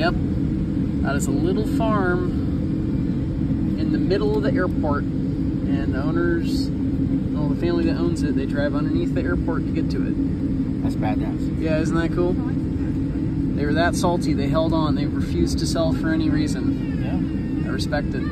Yep. That is a little farm in the middle of the airport. And the owners, well, the family that owns it, they drive underneath the airport to get to it. That's badass. Yeah, isn't that cool? They were that salty, they held on. They refused to sell for any reason. Yeah. I respect it.